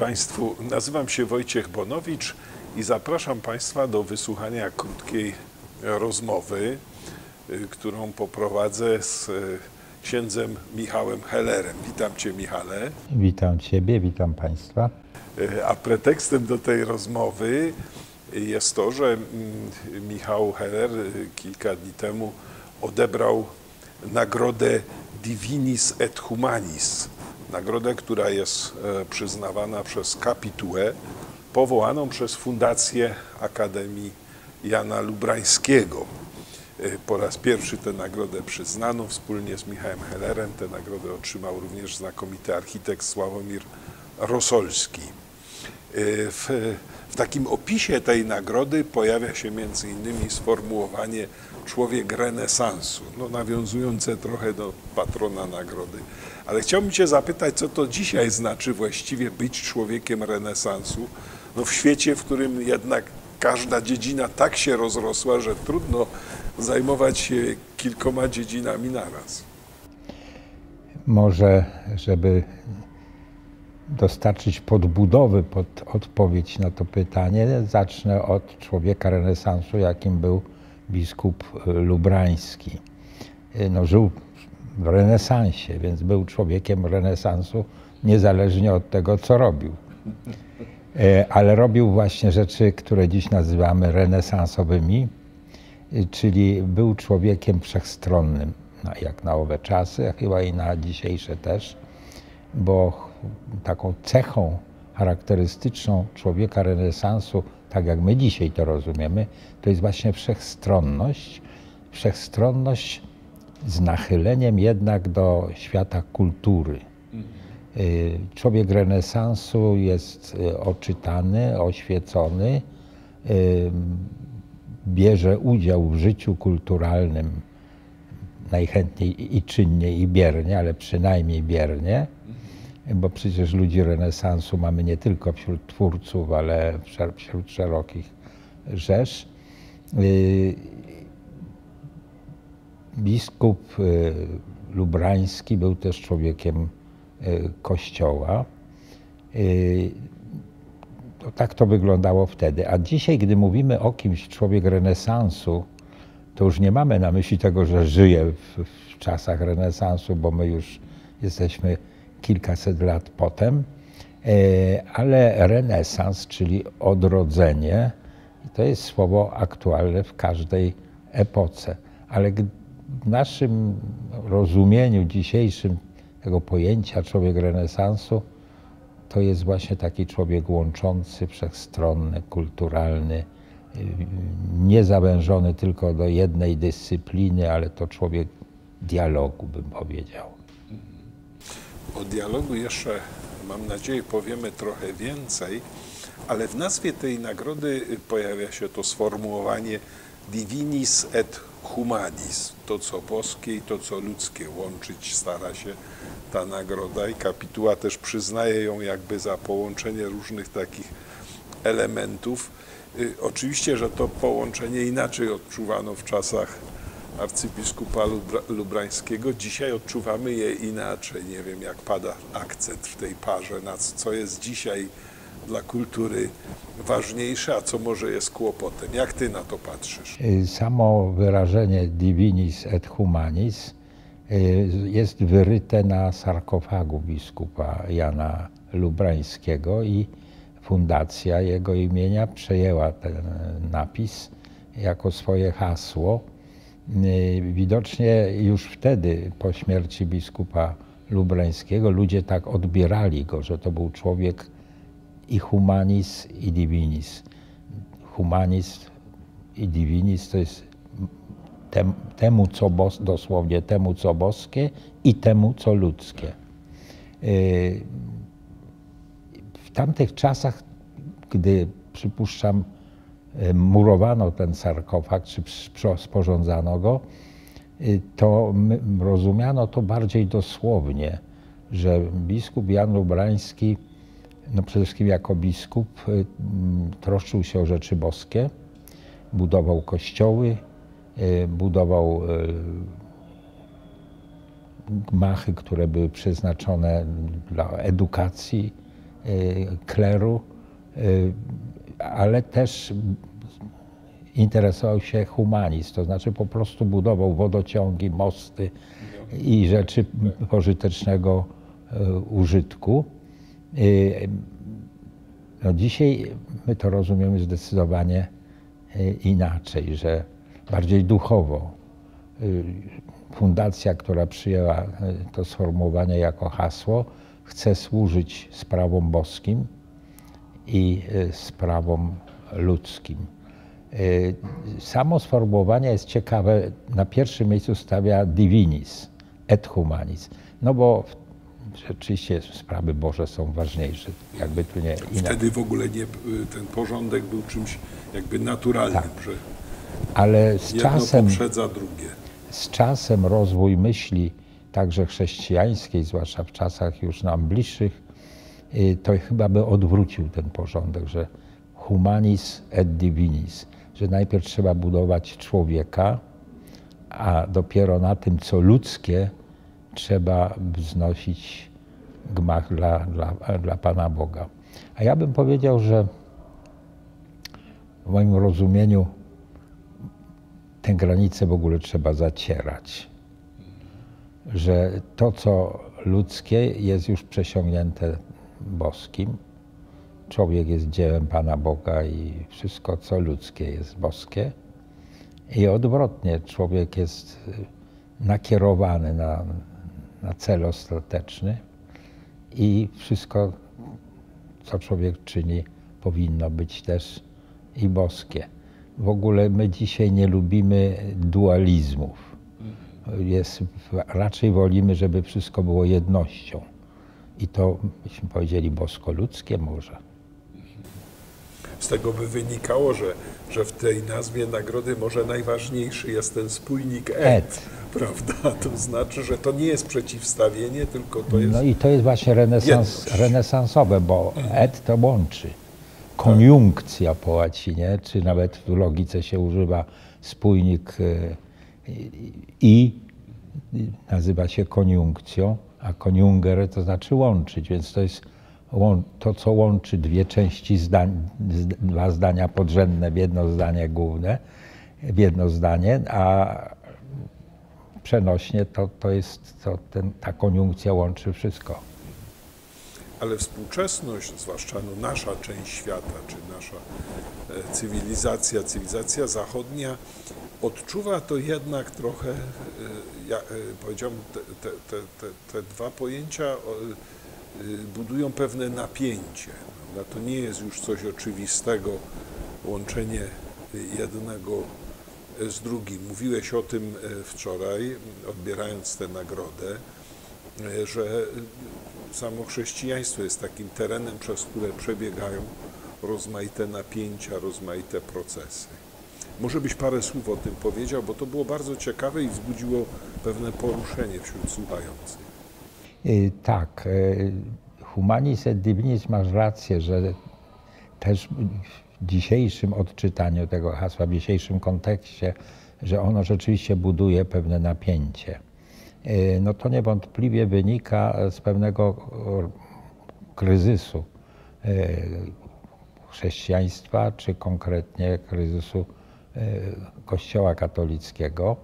Państwu. Nazywam się Wojciech Bonowicz i zapraszam Państwa do wysłuchania krótkiej rozmowy, y, którą poprowadzę z y, księdzem Michałem Hellerem. Witam Cię, Michale. Witam Ciebie, witam Państwa. Y, A pretekstem do tej rozmowy jest to, że mm, Michał Heller kilka dni temu odebrał nagrodę Divinis et Humanis. Nagrodę, która jest e, przyznawana przez kapitułę powołaną przez Fundację Akademii Jana Lubrańskiego. E, Po raz pierwszy tę nagrodę przyznano wspólnie z Michałem Hellerem. Tę nagrodę otrzymał również znakomity architekt Sławomir Rosolski. Y, W, w takim opisie tej nagrody pojawia się między innymi sformułowanie człowiek renesansu, no, nawiązujące trochę do patrona nagrody. Ale chciałbym Cię zapytać, co to dzisiaj znaczy właściwie być człowiekiem renesansu, no, w świecie, w którym jednak każda dziedzina tak się rozrosła, że trudno zajmować się kilkoma dziedzinami naraz. Może, żeby dostarczyć podbudowy pod odpowiedź na to pytanie, zacznę od człowieka renesansu, jakim był biskup y, lubrański. Y, No, żył w renesansie, więc był człowiekiem renesansu, niezależnie od tego, co robił. Y, Ale robił właśnie rzeczy, które dziś nazywamy renesansowymi, czyli był człowiekiem wszechstronnym, jak na owe czasy, a chyba i na dzisiejsze też, bo taką cechą charakterystyczną człowieka renesansu, tak jak my dzisiaj to rozumiemy, to jest właśnie wszechstronność. Wszechstronność z nachyleniem jednak do świata kultury. Y, Człowiek renesansu jest y, oczytany, oświecony, bierze udział w życiu kulturalnym najchętniej i czynnie, i biernie, ale przynajmniej biernie, bo przecież ludzi renesansu mamy nie tylko wśród twórców, ale wśród szerokich rzesz. Y, Biskup y, lubrański był też człowiekiem y, kościoła. To tak to wyglądało wtedy. A dzisiaj, gdy mówimy o kimś, człowiek renesansu, to już nie mamy na myśli tego, że żyje w, w czasach renesansu, bo my już jesteśmy kilkaset lat potem, e, ale renesans, czyli odrodzenie, to jest słowo aktualne w każdej epoce. Ale w naszym rozumieniu dzisiejszym tego pojęcia człowiek renesansu, to jest właśnie taki człowiek łączący, wszechstronny, kulturalny, y, nie zawężony tylko do jednej dyscypliny, ale to człowiek dialogu, bym powiedział. O dialogu jeszcze, mam nadzieję, powiemy trochę więcej, ale w nazwie tej nagrody pojawia się to sformułowanie divinis et humanis. To, co boskie i to, co ludzkie łączyć stara się ta nagroda i kapituła też przyznaje ją jakby za połączenie różnych takich elementów. Y, Oczywiście, że to połączenie inaczej odczuwano w czasach arcybiskupa Lubra- Lubrańskiego. Dzisiaj odczuwamy je inaczej. Nie wiem, jak pada akcent w tej parze, na co jest dzisiaj dla kultury ważniejsze, a co może jest kłopotem. Jak ty na to patrzysz? Y, Samo wyrażenie divinis et humanis y, jest wyryte na sarkofagu biskupa Jana Lubrańskiego i fundacja jego imienia przejęła ten napis jako swoje hasło. Y, Widocznie już wtedy, po śmierci biskupa Lubrańskiego, ludzie tak odbierali go, że to był człowiek i humanis, i divinis. Humanis i divinis to jest tem, temu, co bos, dosłownie temu, co boskie i temu, co ludzkie. Y, W tamtych czasach, gdy przypuszczam, murowano ten sarkofag, czy sporządzano go, y, to rozumiano to bardziej dosłownie, że biskup Jan Lubrański, no przede wszystkim jako biskup, y, m, troszczył się o rzeczy boskie, budował kościoły, y, budował gmachy, które były przeznaczone dla edukacji kleru, ale też interesował się humanizm, to znaczy po prostu budował wodociągi, mosty i rzeczy pożytecznego użytku. No dzisiaj my to rozumiemy zdecydowanie inaczej, że bardziej duchowo. Fundacja, która przyjęła to sformułowanie jako hasło, chce służyć sprawom boskim i sprawom ludzkim. Samo sformułowanie jest ciekawe. Na pierwszym miejscu stawia divinis, et humanis. No bo rzeczywiście sprawy Boże są ważniejsze. Jakby tu nie inaczej. Wtedy w ogóle nie, ten porządek był czymś jakby naturalnym, Tak. że Ale z jedno czasem, poprzedza drugie. z czasem rozwój myśli, także chrześcijańskiej, zwłaszcza w czasach już nam bliższych, to chyba by odwrócił ten porządek, że humanis et divinis, że najpierw trzeba budować człowieka, a dopiero na tym, co ludzkie, trzeba wznosić gmach dla, dla, dla Pana Boga. A ja bym powiedział, że w moim rozumieniu tę granicę w ogóle trzeba zacierać. Że to, co ludzkie, jest już przesiągnięte boskim. Człowiek jest dziełem Pana Boga i wszystko, co ludzkie, jest boskie. I odwrotnie, człowiek jest y, nakierowany na, na cel ostateczny i wszystko, co człowiek czyni, powinno być też i boskie. W ogóle my dzisiaj nie lubimy dualizmów. Jest, raczej wolimy, żeby wszystko było jednością. I to, byśmy powiedzieli, bosko-ludzkie może. Z tego by wynikało, że, że w tej nazwie nagrody może najważniejszy jest ten spójnik et, Et. prawda? To znaczy, że to nie jest przeciwstawienie, tylko to jest... No i to jest właśnie renesans, renesansowe, bo et to łączy. Koniunkcja po łacinie, czy nawet w logice się używa spójnik y, i nazywa się koniunkcją, a koniungere to znaczy łączyć, więc to jest to, co łączy dwie części zdań, dwa zdania podrzędne w jedno zdanie główne, w jedno zdanie, a przenośnie to, to jest, to ten, ta koniunkcja łączy wszystko. Ale współczesność, zwłaszcza no, nasza część świata, czy nasza e, cywilizacja, cywilizacja zachodnia, odczuwa to jednak trochę, e, ja e, powiedziałbym, te, te, te, te, dwa pojęcia budują pewne napięcie. Prawda? To nie jest już coś oczywistego, łączenie jednego z drugim. Mówiłeś o tym wczoraj, odbierając tę nagrodę, że samo chrześcijaństwo jest takim terenem, przez które przebiegają rozmaite napięcia, rozmaite procesy. Może byś parę słów o tym powiedział, bo to było bardzo ciekawe i wzbudziło pewne poruszenie wśród słuchających. Y, Tak, y, humanizm et divinis masz rację, że też w dzisiejszym odczytaniu tego hasła, w dzisiejszym kontekście, że ono rzeczywiście buduje pewne napięcie. Y, No to niewątpliwie wynika z pewnego o, kryzysu y, chrześcijaństwa, czy konkretnie kryzysu Kościoła katolickiego.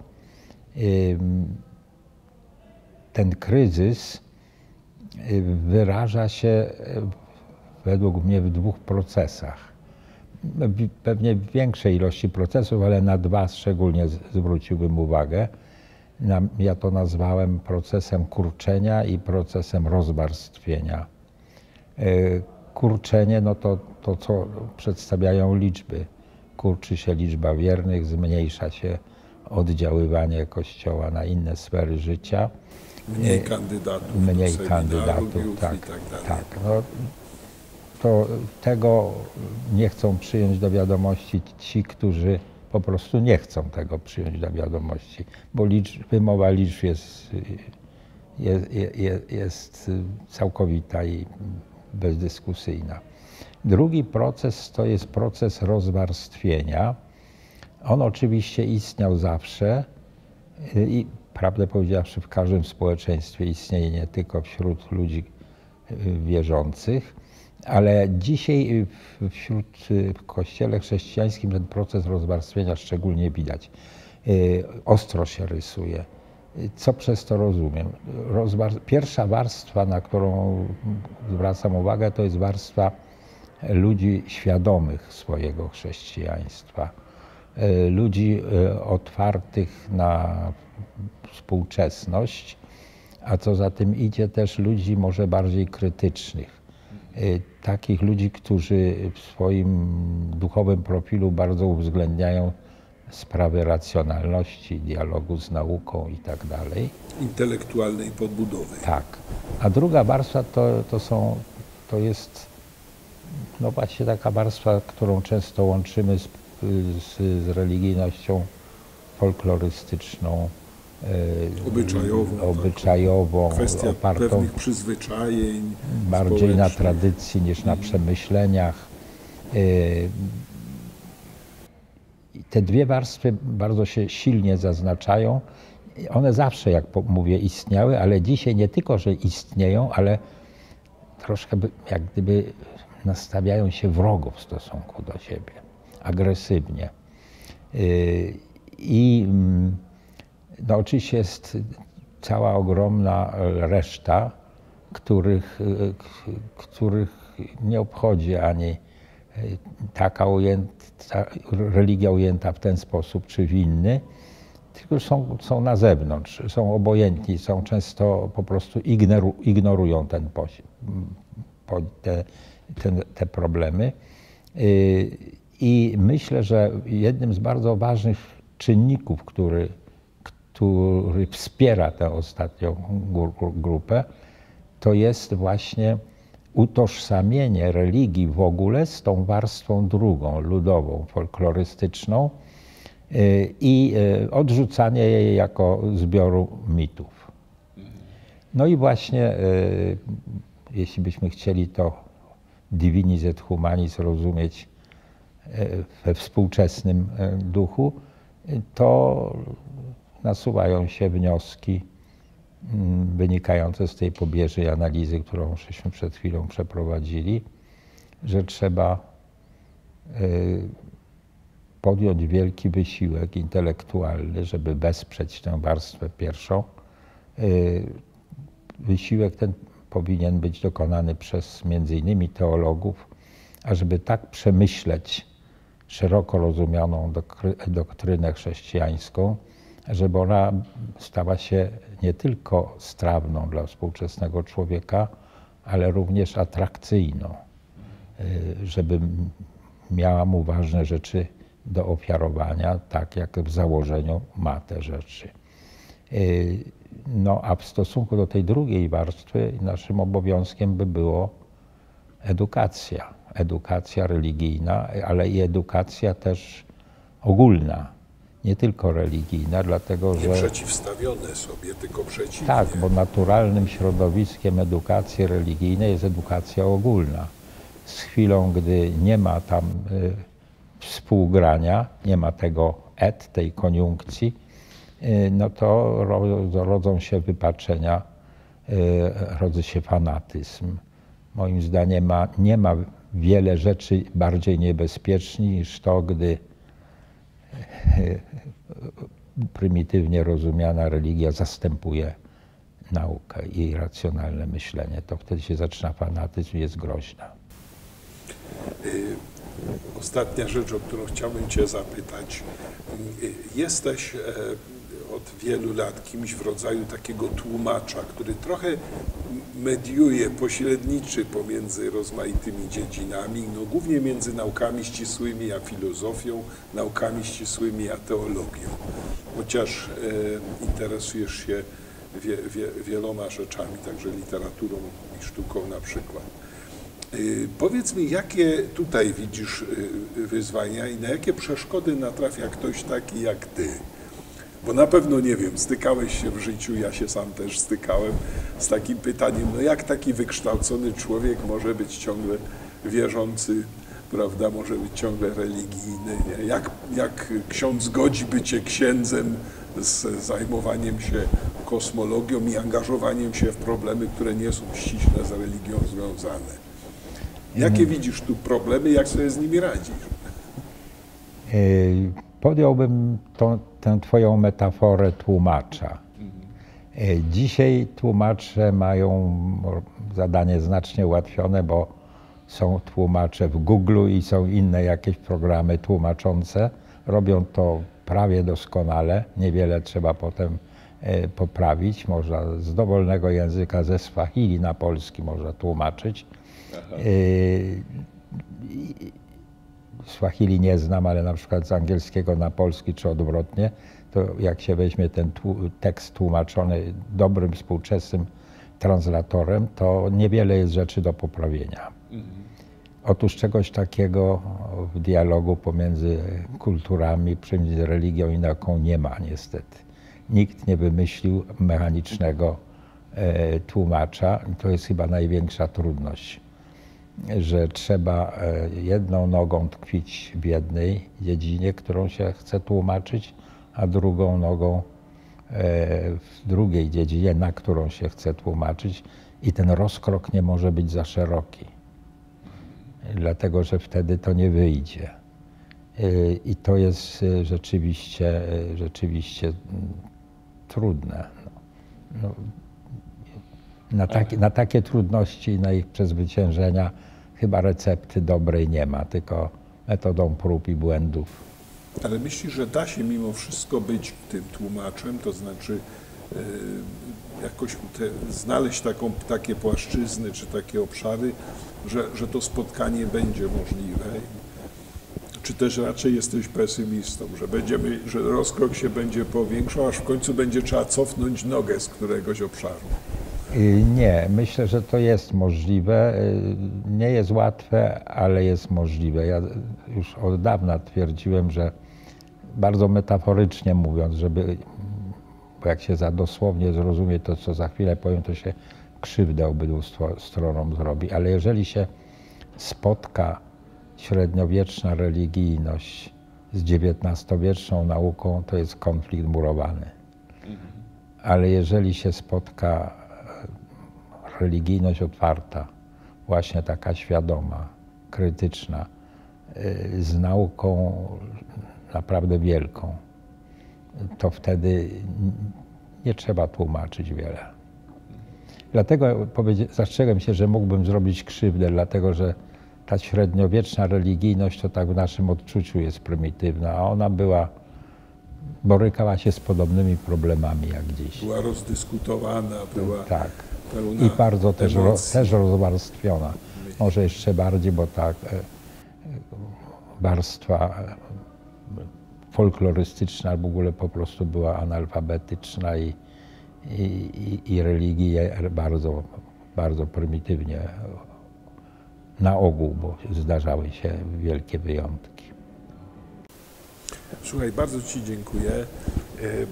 Ten kryzys wyraża się według mnie w dwóch procesach. Pewnie w większej ilości procesów, ale na dwa szczególnie zwróciłbym uwagę. Ja to nazwałem procesem kurczenia i procesem rozwarstwienia. Y, Kurczenie, no to, to co przedstawiają liczby. Kurczy się liczba wiernych, zmniejsza się oddziaływanie Kościoła na inne sfery życia Mniej kandydatów, do mniej kandydatów, tak, tak dalej. tak. No, to tego nie chcą przyjąć do wiadomości ci, którzy po prostu nie chcą tego przyjąć do wiadomości, bo licz, wymowa liczb jest, jest, jest, jest całkowita i bezdyskusyjna. Drugi proces to jest proces rozwarstwienia. On oczywiście istniał zawsze i prawdę powiedziawszy w każdym społeczeństwie istnieje, nie tylko wśród ludzi y, wierzących. Ale dzisiaj w- wśród y, w kościele chrześcijańskim ten proces rozwarstwienia szczególnie widać. Y, Ostro się rysuje. Y, Co przez to rozumiem? Rozwar- Pierwsza warstwa, na którą zwracam uwagę, to jest warstwa ludzi świadomych swojego chrześcijaństwa, y, ludzi y, otwartych na współczesność, a co za tym idzie też ludzi może bardziej krytycznych. Y, Takich ludzi, którzy w swoim duchowym profilu bardzo uwzględniają sprawy racjonalności, dialogu z nauką i tak dalej. Intelektualnej podbudowy. Tak. A druga warstwa to, to, są, to jest no właśnie taka warstwa, którą często łączymy z, z, z religijnością folklorystyczną, Obyczajową, tak. obyczajową Kwestia opartą pewnych przyzwyczajeń. bardziej na tradycji niż na przemyśleniach. Y, i Te dwie warstwy bardzo się silnie zaznaczają. One zawsze, jak mówię, istniały, ale dzisiaj nie tylko, że istnieją, ale troszkę jak gdyby nastawiają się wrogo w stosunku do siebie, agresywnie. Y, I mm, no oczywiście jest cała ogromna reszta, których, k- których nie obchodzi ani y, taka ujęta, religia ujęta w ten sposób czy w inny, tylko są, są na zewnątrz, są obojętni, są często po prostu ignoru, ignorują ten te, te, te problemy. Y, I myślę, że jednym z bardzo ważnych czynników, który, który wspiera tę ostatnią gru- grupę, to jest właśnie utożsamienie religii w ogóle z tą warstwą drugą, ludową, folklorystyczną y, i y, odrzucanie jej jako zbioru mitów. No i właśnie, y, jeśli byśmy chcieli to divinis et humanis rozumieć we współczesnym duchu, to nasuwają się wnioski mm, wynikające z tej pobieżej analizy, którą żeśmy przed chwilą przeprowadzili, że trzeba y, podjąć wielki wysiłek intelektualny, żeby wesprzeć tę warstwę pierwszą. Y, Wysiłek ten powinien być dokonany przez między innymi teologów, ażeby tak przemyśleć szeroko rozumianą doktrynę chrześcijańską, żeby ona stała się nie tylko strawną dla współczesnego człowieka, ale również atrakcyjną, y, żeby miała mu ważne rzeczy do ofiarowania, tak jak w założeniu ma te rzeczy. Y, No a w stosunku do tej drugiej warstwy naszym obowiązkiem by było edukacja. Edukacja religijna, ale i edukacja też ogólna, nie tylko religijna, dlatego Nie że... przeciwstawione sobie, tylko przeciwnie. Tak, bo naturalnym środowiskiem edukacji religijnej jest edukacja ogólna. Z chwilą, gdy nie ma tam y, współgrania, nie ma tego et, tej koniunkcji, y, no to ro- rodzą się wypaczenia, y, rodzi się fanatyzm. Moim zdaniem ma, nie ma wiele rzeczy bardziej niebezpiecznych niż to, gdy prymitywnie rozumiana religia zastępuje naukę i racjonalne myślenie. To wtedy się zaczyna fanatyzm i jest groźna. Ostatnia rzecz, o którą chciałbym Cię zapytać. Y, Jesteś e, od wielu lat kimś w rodzaju takiego tłumacza, który trochę mediuje, pośredniczy pomiędzy rozmaitymi dziedzinami, no głównie między naukami ścisłymi a filozofią, naukami ścisłymi a teologią. Chociaż e, interesujesz się wie, wie, wieloma rzeczami, także literaturą i sztuką na przykład. Y, Powiedz mi, jakie tutaj widzisz y, wyzwania i na jakie przeszkody natrafia ktoś taki jak ty? Bo na pewno nie wiem, stykałeś się w życiu, ja się sam też stykałem z takim pytaniem, no jak taki wykształcony człowiek może być ciągle wierzący, prawda, może być ciągle religijny, nie? Jak, jak ksiądz godzi bycie księdzem z zajmowaniem się kosmologią i angażowaniem się w problemy, które nie są ściśle z religią związane? Jakie widzisz tu problemy, jak sobie z nimi radzisz? Podjąłbym tą, tę Twoją metaforę tłumacza. Y, Dzisiaj tłumacze mają zadanie znacznie ułatwione, bo są tłumacze w Google i są inne jakieś programy tłumaczące. Robią to prawie doskonale. Niewiele trzeba potem y, poprawić. Można z dowolnego języka, ze Swahili na polski można tłumaczyć. Y, Swahili nie znam, ale na przykład z angielskiego na polski czy odwrotnie, to jak się weźmie ten tłu- tekst tłumaczony dobrym, współczesnym translatorem, to niewiele jest rzeczy do poprawienia. Otóż czegoś takiego w dialogu pomiędzy kulturami, pomiędzy religią i nauką nie ma niestety. Nikt nie wymyślił mechanicznego e, tłumacza. To jest chyba największa trudność że trzeba e, jedną nogą tkwić w jednej dziedzinie, którą się chce tłumaczyć, a drugą nogą e, w drugiej dziedzinie, na którą się chce tłumaczyć. I ten rozkrok nie może być za szeroki, dlatego że wtedy to nie wyjdzie. E, I to jest rzeczywiście, rzeczywiście mm, trudne. No. No, na, na takie trudności i na ich przezwyciężenia chyba recepty dobrej nie ma, tylko metodą prób i błędów. Ale myślisz, że da się mimo wszystko być tym tłumaczem, to znaczy e, jakoś te, znaleźć taką, takie płaszczyzny czy takie obszary, że, że to spotkanie będzie możliwe? Czy też raczej jesteś pesymistą, że, będziemy, że rozkrok się będzie powiększał, aż w końcu będzie trzeba cofnąć nogę z któregoś obszaru? Y, Nie, myślę, że to jest możliwe. Y, Nie jest łatwe, ale jest możliwe. Ja już od dawna twierdziłem, że bardzo metaforycznie mówiąc, żeby, bo jak się za dosłownie zrozumie to, co za chwilę powiem, to się krzywdę obydwu stro- stronom zrobi. Ale jeżeli się spotka średniowieczna religijność z XIX-wieczną nauką, to jest konflikt murowany. Ale jeżeli się spotka religijność otwarta, właśnie taka świadoma, krytyczna, y, z nauką naprawdę wielką, to wtedy nie trzeba tłumaczyć wiele. Dlatego zastrzegłem się, że mógłbym zrobić krzywdę, dlatego że ta średniowieczna religijność to tak w naszym odczuciu jest prymitywna, a ona była, borykała się z podobnymi problemami jak dziś. Była rozdyskutowana, była Tak. Pełna I bardzo też, ro, też rozwarstwiona. Może jeszcze bardziej, bo tak e, e, warstwa e, folklorystyczna w ogóle po prostu była analfabetyczna i, i, i, bardzo, bardzo prymitywnie na ogół, bo zdarzały się wielkie wyjątki. Słuchaj, bardzo Ci dziękuję.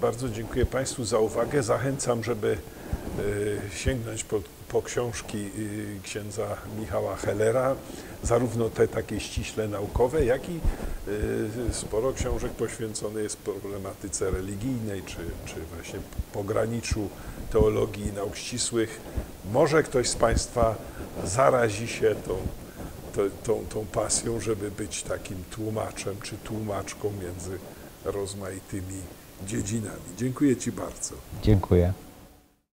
Bardzo dziękuję Państwu za uwagę. Zachęcam, żeby sięgnąć po, po książki e, księdza Michała Hellera, zarówno te takie ściśle naukowe, jak i e, sporo książek poświęcone jest problematyce religijnej, czy, czy właśnie pograniczu teologii i nauk ścisłych. Może ktoś z Państwa zarazi się tą tą, tą pasją, żeby być takim tłumaczem czy tłumaczką między rozmaitymi dziedzinami. Dziękuję Ci bardzo. Dziękuję.